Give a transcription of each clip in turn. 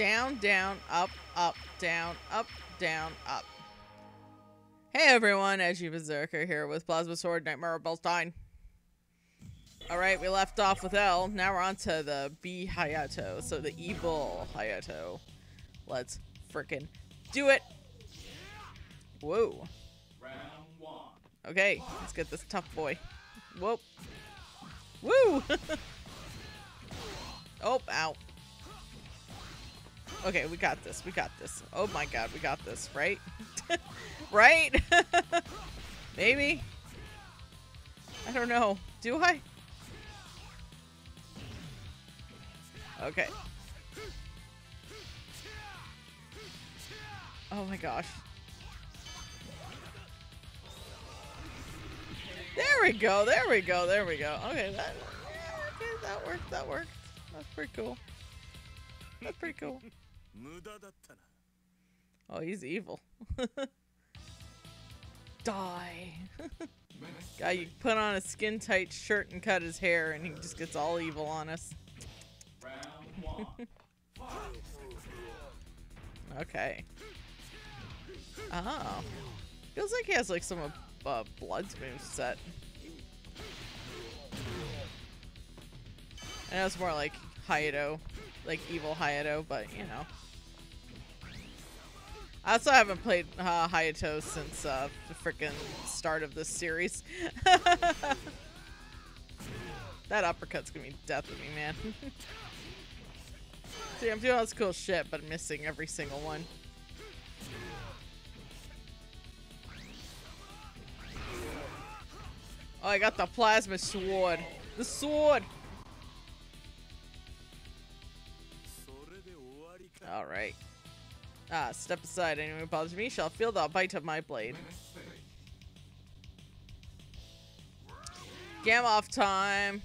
Down, down, up, up, down, up, down, up. Hey everyone, Edgey Berzerker here with Plasma Sword Nightmare of Bilstein. Alright, we left off with L. Now we're on to the B Hayato. So the evil Hayato. Let's frickin' do it! Whoa. Okay, let's get this tough boy. Whoop. Woo! oh, ow. Okay, we got this. We got this. Oh my god, we got this, right? right? Maybe? I don't know. Do I? Okay. Oh my gosh. There we go, there we go, there we go. Okay, that, yeah, okay, that worked, that worked. That's pretty cool. That's pretty cool. Oh, he's evil. Die. Guy, you put on a skin tight shirt and cut his hair, and he just gets all evil on us. okay. Oh. Feels like he has like some uh, Blood's move set. Know it's more like Hayato, like evil Hayato, but you know. I also haven't played uh, Hayato since uh, the freaking start of this series. that uppercut's gonna be death of me, man. See, I'm doing all this cool shit, but I'm missing every single one. Oh, I got the plasma sword. The sword! Alright. Ah, step aside. Anyone who bothers me shall feel the bite of my blade. Gam off time.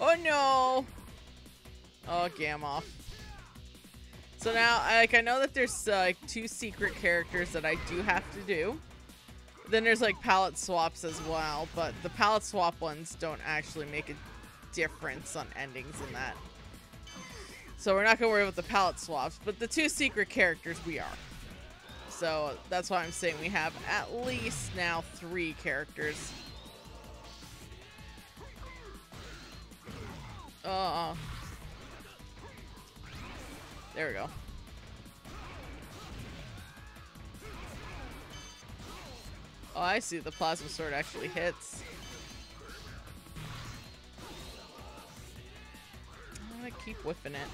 Oh no! Oh, Gamof. So now, like, I know that there's uh, like two secret characters that I do have to do. Then there's like palette swaps as well, but the palette swap ones don't actually make a difference on endings in that. So we're not gonna worry about the palette swaps, but the two secret characters we are. So that's why I'm saying we have at least now three characters. Uh, there we go. Oh, I see. The plasma sword actually hits. Keep whipping it.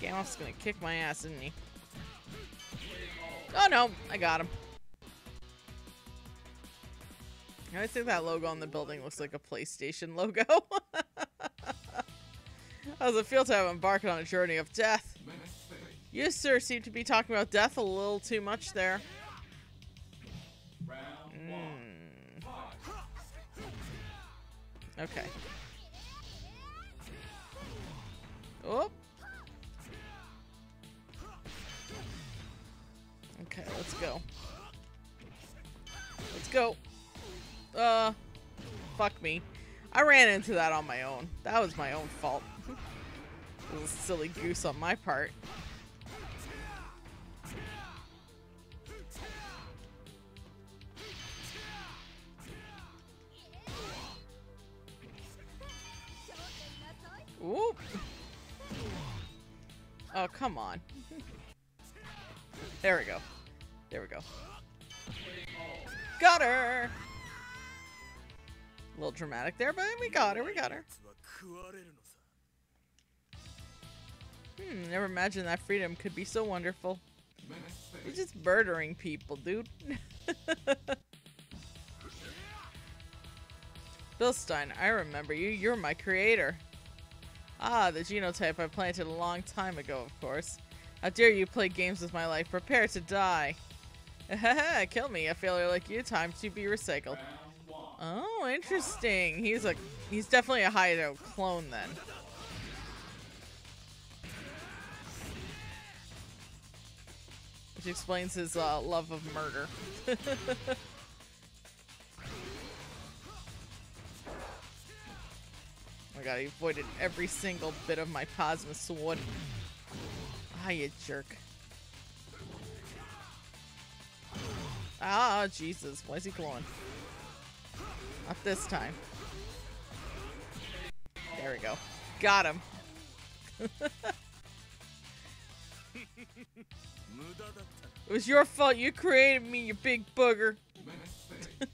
Gamof's gonna kick my ass, isn't he? Oh no, I got him. I think that logo on the building looks like a PlayStation logo. How's it feel to have embarked on a journey of death? You, sir, seem to be talking about death a little too much there. Mm. Okay. Oh. Okay, let's go. Let's go. Uh, fuck me. I ran into that on my own. That was my own fault. it was a silly goose on my part. Oh, come on. there we go. There we go. Got her! A little dramatic there, but we got her, we got her. Hmm, never imagined that freedom could be so wonderful. You're just murdering people, dude. Bilstein, I remember you. You're my creator. Ah, the genotype I planted a long time ago, of course. How dare you play games with my life? Prepare to die. Kill me, a failure like you. Time to be recycled. Oh, interesting. He's a he's definitely a Hayato clone then. Which explains his uh, love of murder. god, he avoided every single bit of my plasma sword. Ah, you jerk. Ah, Jesus. Why is he glowing? Not this time. There we go. Got him. it was your fault. You created me, you big booger.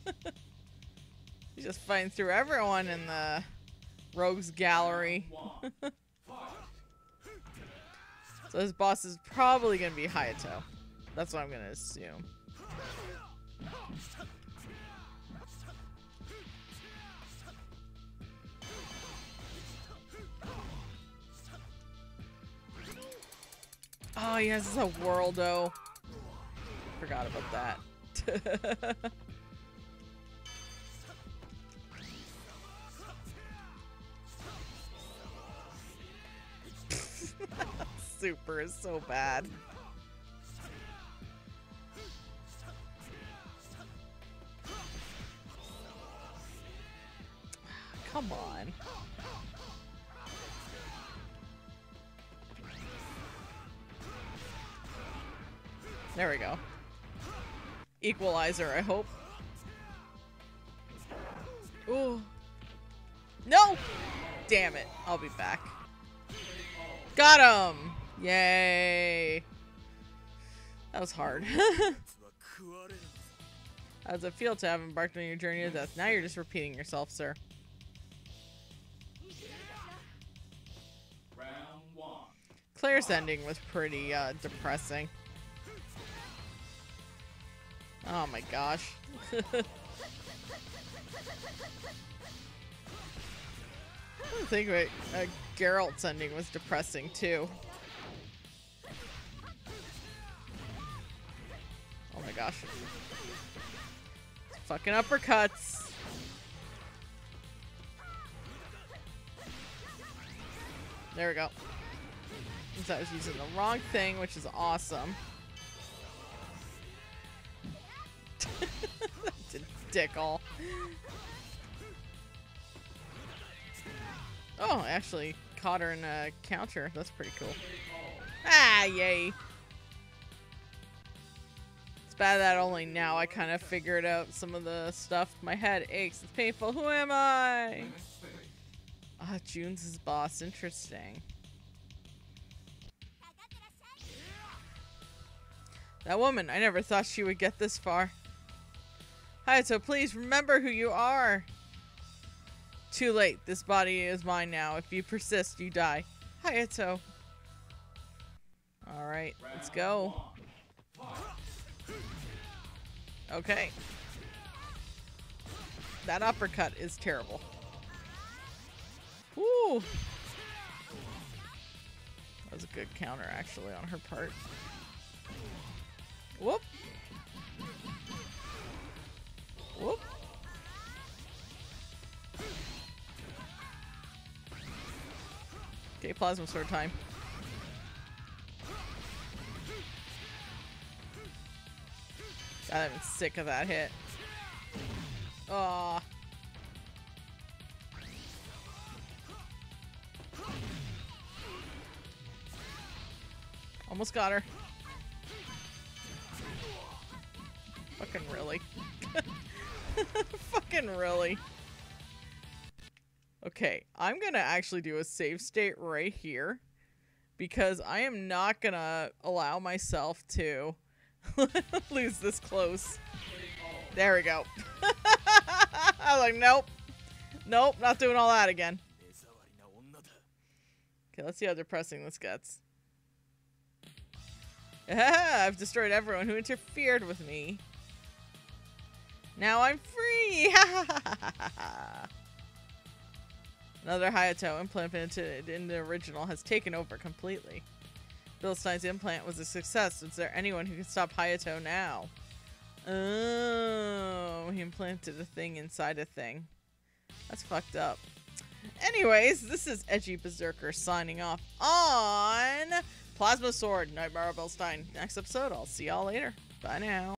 He's just fighting through everyone in the rogues gallery. so his boss is probably going to be Hayato. That's what I'm going to assume. Oh, yes, it's a Worldo. Forgot about that. Super is so bad. Come on. There we go. Equalizer, I hope. Ooh. No! Damn it. I'll be back. Got him! Yay! That was hard. How does it feel to have embarked on your journey to death? Now you're just repeating yourself, sir. Claire's ending was pretty uh, depressing. Oh my gosh. I think about uh, Gerelt's ending was depressing too. Oh my gosh. Fucking uppercuts. There we go. So I was using the wrong thing, which is awesome. Dickle. Oh, actually caught her in a counter. That's pretty cool. Ah, yay. It's bad that only now I kind of figured out some of the stuff. My head aches. It's painful. Who am I? Ah, June's his boss. Interesting. That woman, I never thought she would get this far. Hayato, please remember who you are. Too late. This body is mine now. If you persist, you die. Hayato. Alright, let's go. Okay. That uppercut is terrible. Woo! That was a good counter, actually, on her part. Whoop! Plasma sword time. God, I'm sick of that hit. Aw. Almost got her. Fucking really. Fucking really. Okay, I'm gonna actually do a save state right here because I am not gonna allow myself to lose this close. There we go. I was like, nope. Nope, not doing all that again. Okay, let's see how depressing this gets. Ah, I've destroyed everyone who interfered with me. Now I'm free! Another Hayato implanted in the original has taken over completely. Bilstein's implant was a success. Is there anyone who can stop Hayato now? Oh, he implanted a thing inside a thing. That's fucked up. Anyways, this is Edgey Berzerker signing off on Plasma Sword, Nightmare Bilstein. Next episode, I'll see y'all later. Bye now.